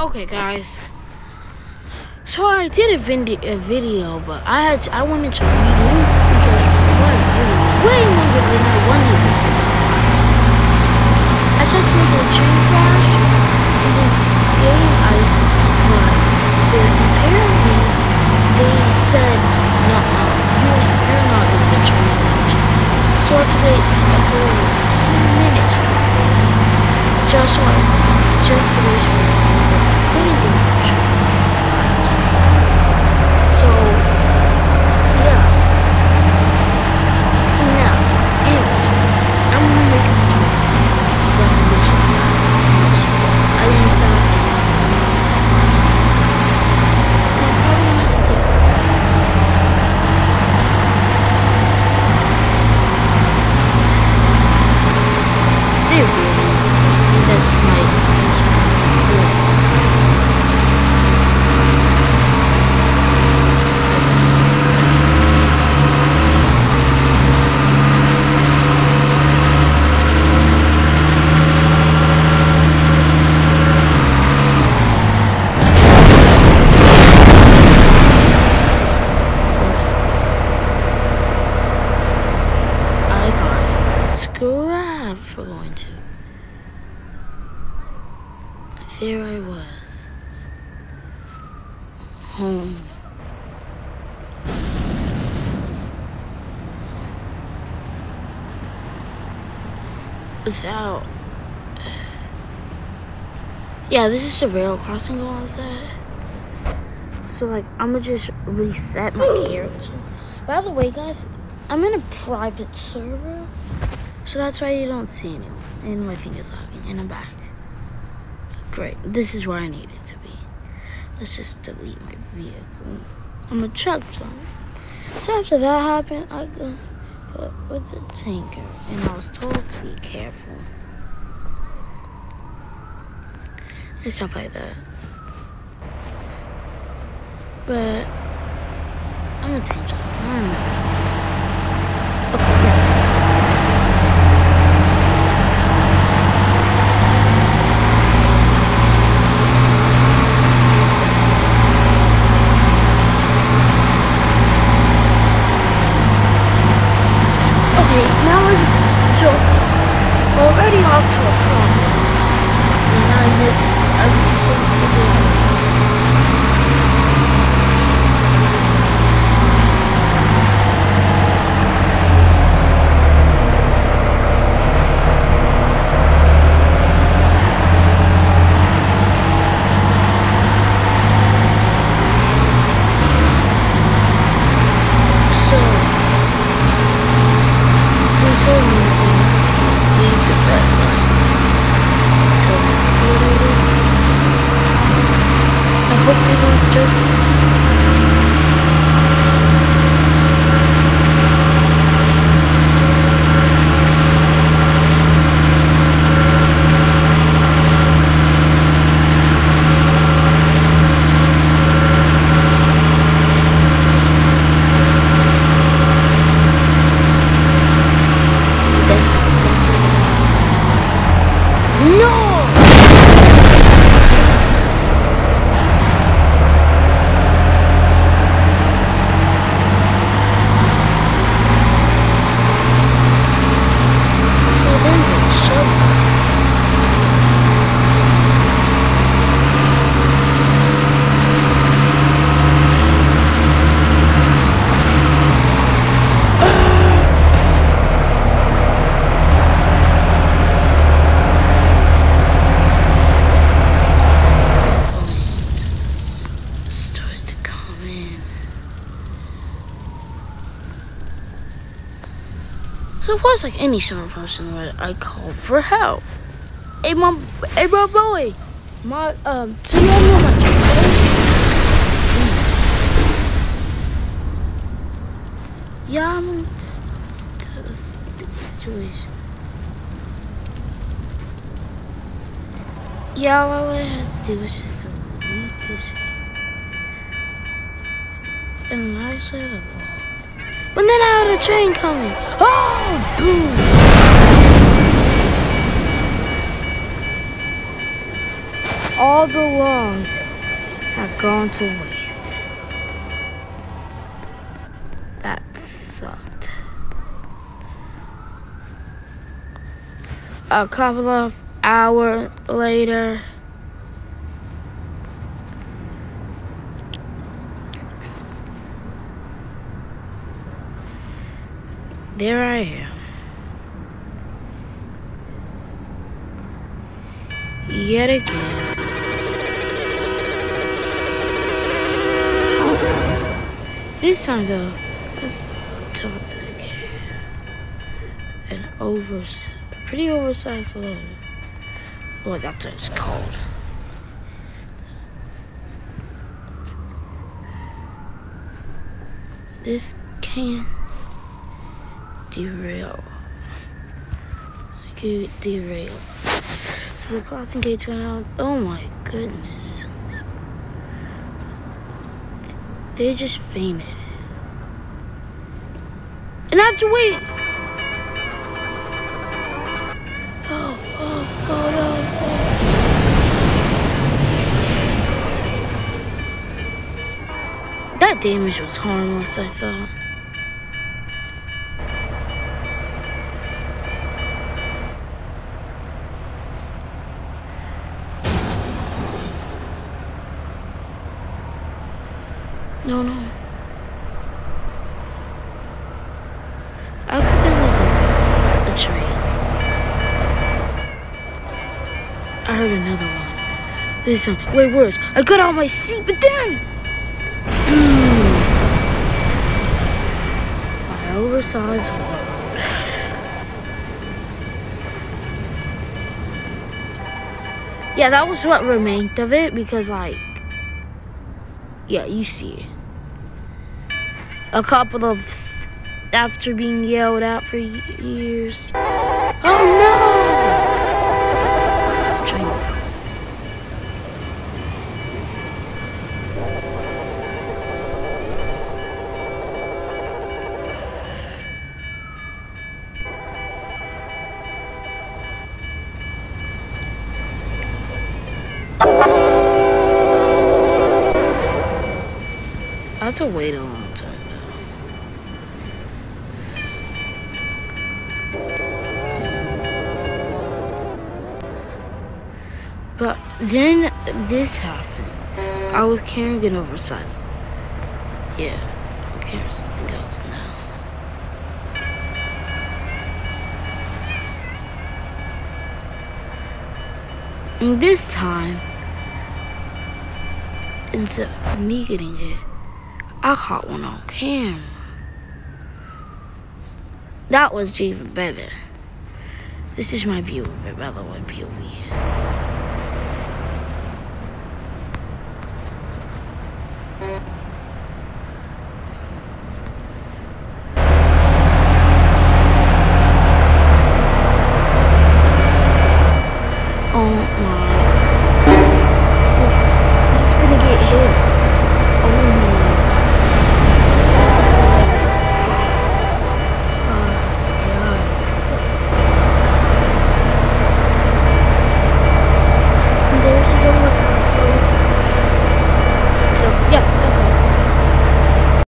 Okay, guys. So I did a, vindi- a video, but I had to, I wanted to redo because what way longer than I wanted it to. I just made a chain crash in this game. I but the, apparently they said no, no, you you're not in the chain crash. So I had to wait for ten minutes just so I, just to wait for it because I couldn't get in the chain crash. So yeah. Now, anyways, I'm gonna make a story. about the mission. I think that I'm probably gonna stick. There we go. See, that's my that's my floor. I got scrapped for going to. There I was. Home. Without. Yeah, this is the rail crossing I was at. So, like, I'm gonna just reset my character. By the way, guys, I'm in a private server, so that's why you don't see anyone. And my finger's lagging, and I'm back. Great, this is where I need it to be. Let's just delete my vehicle. I'm a truck driver. So after that happened, I go put with the tanker, and I was told to be careful. And stuff like that. But I'm a tanker. I don't know. Course, like any summer person, right, I called for help. Hey, mom, hey, my boy, my um, so you know my Yeah, I'm in a situation. Yeah, all I had to do was just to read this. And I said a wall. But then I had a train coming. Oh, boom! all the logs have gone to waste. That sucked. A couple of hours later, there I am. Yet again. This time though, let's tell us again. An overs, a pretty oversized load. Well, that's what it's called. This can derail. Could derail. So the crossing gates went out. Oh my goodness. They just fainted. And I have to wait. Oh, oh, oh no. Oh. That damage was harmless, I thought. No, no. I accidentally did a tree. I heard another one. This one, way worse. I got out my seat, but then, boom! My oversized load. Yeah, that was what remained of it because, like, yeah, you see. A couple of after being yelled at for years. Oh no! had to wait a long time But then this happened. I was carrying an oversized. Yeah, I'm carrying something else now. And this time, instead of me getting it, I caught one on camera. That was even better. This is my view of it, by the way, POV.